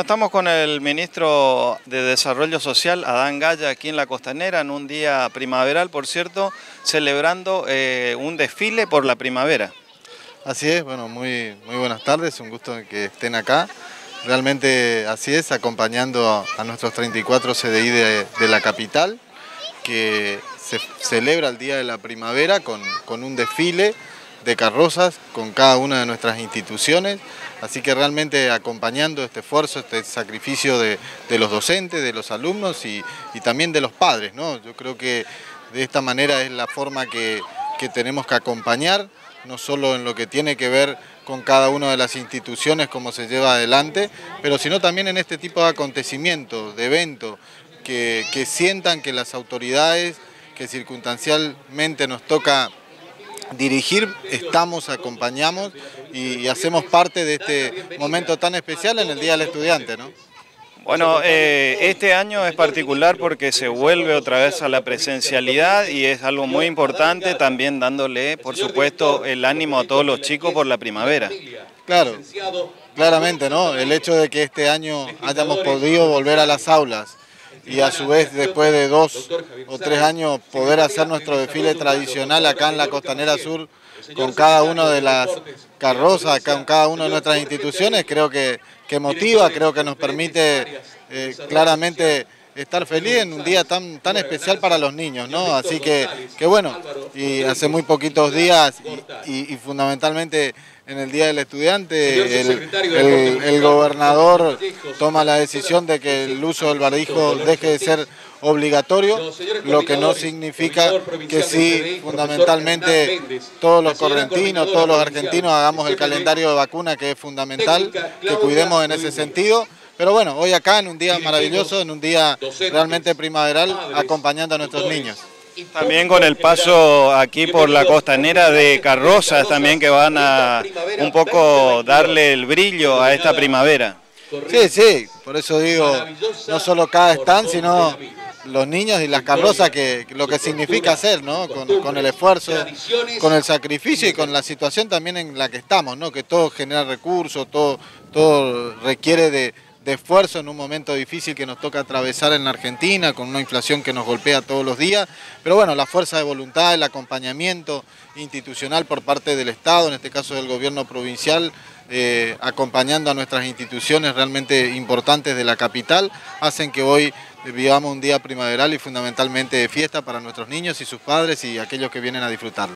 Estamos con el ministro de Desarrollo Social, Adán Gaya, aquí en la Costanera, en un día primaveral, por cierto, celebrando eh, un desfile por la primavera. Así es, bueno, muy, muy buenas tardes, un gusto que estén acá. Realmente así es, acompañando a, nuestros 34 CDI de, la capital, que se celebra el Día de la Primavera con, con un desfile de carrozas con cada una de nuestras instituciones, así que realmente acompañando este esfuerzo, este sacrificio de, los docentes, de los alumnos y, también de los padres. ¿no? Yo creo que de esta manera es la forma que, tenemos que acompañar, no solo en lo que tiene que ver con cada una de las instituciones, cómo se lleva adelante, pero sino también en este tipo de acontecimientos, de eventos, que, que sientan que las autoridades que circunstancialmente nos toca dirigir, estamos, acompañamos y, hacemos parte de este momento tan especial en el Día del Estudiante. ¿no? Bueno, eh, este año es particular porque se vuelve otra vez a la presencialidad y es algo muy importante también dándole, por supuesto, el ánimo a todos los chicos por la primavera. Claro, claramente, ¿no? El hecho de que este año hayamos podido volver a las aulas y a su vez después de dos o tres años poder hacer nuestro desfile tradicional acá en la Costanera Sur con cada una de las carrozas, con cada una de nuestras instituciones, creo que, que motiva, creo que nos permite eh, claramente estar feliz en un día tan, tan especial para los niños, ¿no? Así que, que bueno, y hace muy poquitos días y, fundamentalmente en el Día del Estudiante, el, gobernador toma la decisión de que el uso del barbijo deje de ser obligatorio, lo que no significa que sí, fundamentalmente todos los correntinos, todos los argentinos hagamos el calendario de vacuna que es fundamental, que cuidemos en ese sentido. Pero bueno, hoy acá en un día maravilloso, en un día realmente primaveral, acompañando a nuestros niños. También con el paso aquí por la costanera de carrozas también que van a un poco darle el brillo a esta primavera. Sí, sí, por eso digo, no solo cada stand, sino los niños y las carrozas, que, lo que significa hacer, ¿no? Con, el esfuerzo, con el sacrificio y con la situación también en la que estamos, ¿no? Que todo genera recursos, todo, todo requiere de, de esfuerzo en un momento difícil que nos toca atravesar en la Argentina, con una inflación que nos golpea todos los días. Pero bueno, la fuerza de voluntad, el acompañamiento institucional por parte del Estado, en este caso del gobierno provincial, eh, acompañando a nuestras instituciones realmente importantes de la capital, hacen que hoy vivamos un día primaveral y fundamentalmente de fiesta para nuestros niños y sus padres y aquellos que vienen a disfrutarlo.